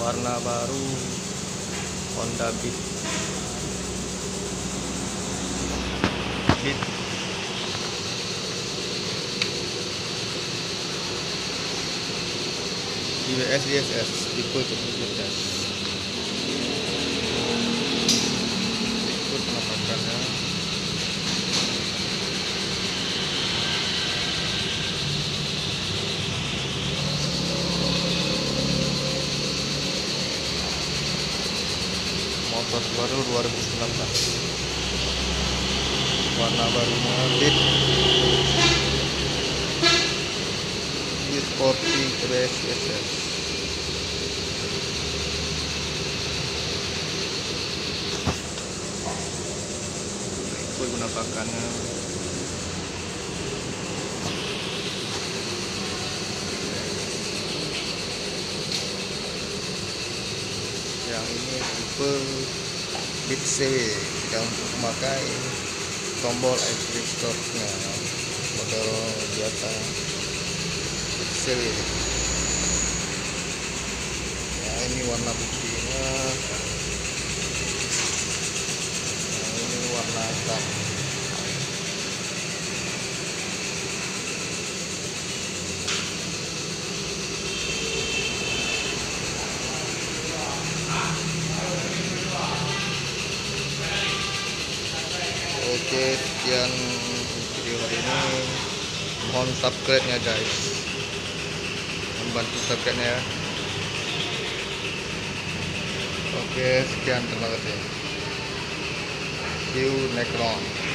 warna baru Honda Beat. Beat. IWS ISS tipe 17 motor baru 2019 warna Beat Beat 40 IWS ISS ikut penampakannya yang ini tipe Beat CW yang untuk memakai tombol electric stopnya model biasa Beat CW ya ini warna putihnya. Yang ini warna hitam Oke, sekian video hari ini. Mohon subscribe-nya guys. Membantu subscribe-nya ya. Oke, sekian terima kasih. See you next round.